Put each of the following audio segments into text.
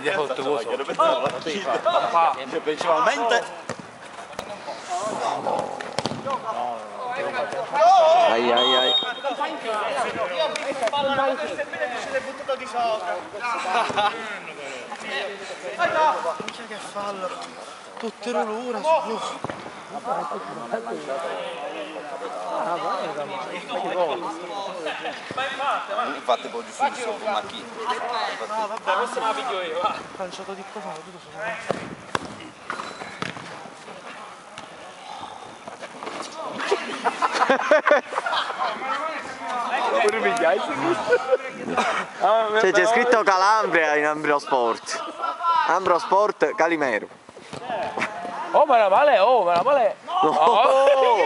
gli ha fatto cosa? Principalmente Ai ai ai. che fallo. Tutte le l'ora. Infatti poi giù su sopra una chi. No, vabbè, questo me la piglio io. Va. Lanciato di qua, tutto sopra. Cioè c'è scritto Calabria in Ambro Sport. Ambro Sport Calimero. Oh, ma la male, oh, ma la male. Oh!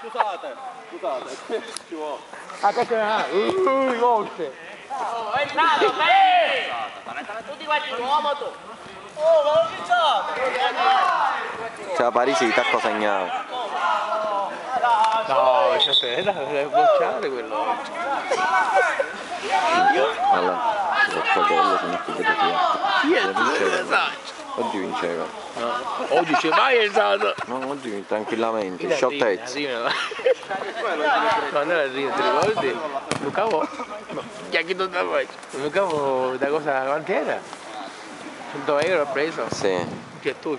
Scusate, scusate. Ci vuole. Ah, che c'è? Uh, volte. Oh, è entrato, bene! Tutti quanti, uomo tu! Oh, ma non iniziate! C'è la Parisi di tacco segnato. No, c'è te, deve bocciare quello. Allora, il fratello si mette dietro fianco. Oggi vinceva. Oggi c'è mai è stato. No, oggi tranquillamente, scioltezza. Quando era arrivo tre volte, Lucavo, non da voi. Lucavo da cosa quanti era? 100 euro ha preso? Sì,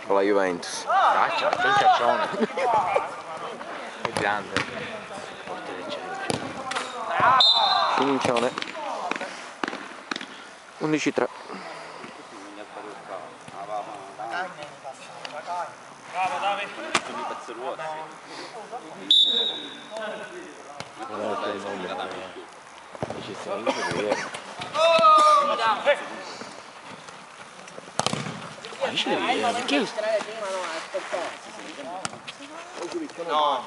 con la Juventus. caccia, c'è un caccione. È grande. Porta del cielo. Finincione. 11-3. Perché? No.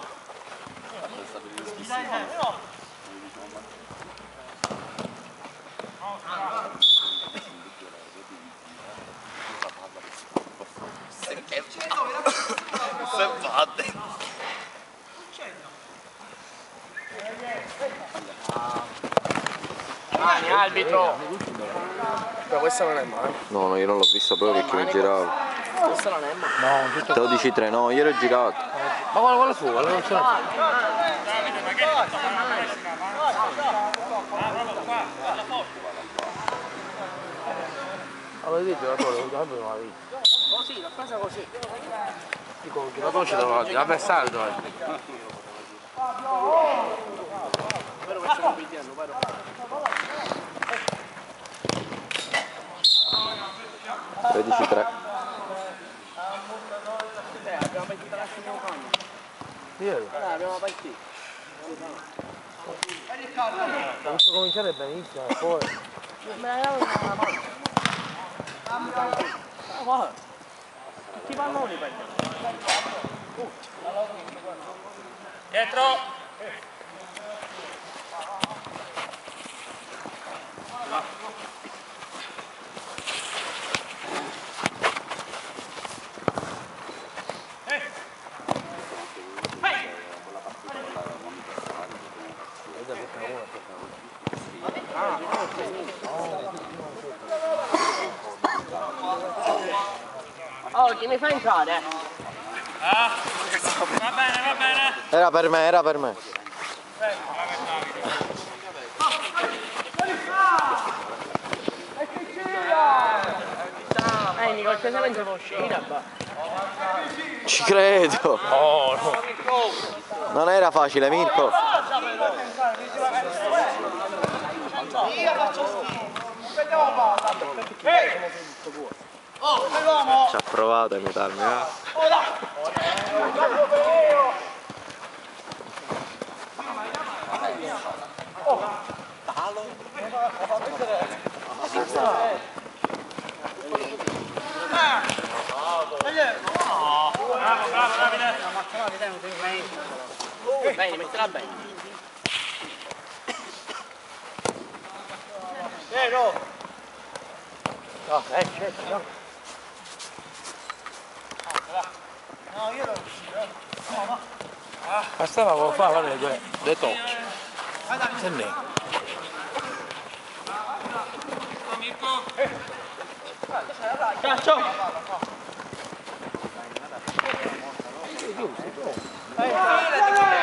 Se Mani, arbitro! Ma questa non è male. No, no, io non l'ho visto proprio perché mi giravo. Questo non è male. No, tutto 12-3, no, io ero girato. Ma guarda, guarda su, guarda non ce l'ha. Allora giocatore non l'ha visto. Così, l'ho presa così. Dico, ci doveva dire, l'avversario doveva Tredici 3 Eh, abbiamo partita la fine quando? Ieri. Eh, abbiamo partita. Posso cominciare benissimo, e poi... Me la davo una mano. Ah, guarda. Tutti i palloni prendono. Dietro! Oh, chi mi fa entrare? Era per me, era per me. Eh, Nico, c'è sempre può uscire. Ci credo. Oh, no. Non era facile, Mirko. Ci ha provato a imitarmi, eh? Bene, mettila bene. No, Ah, ja, rechts, rechts, ja. No, io lo No, no. Bastava con fare guarda, due, due tocchi. Se ne. Amico. Caccio. Giusto, giusto.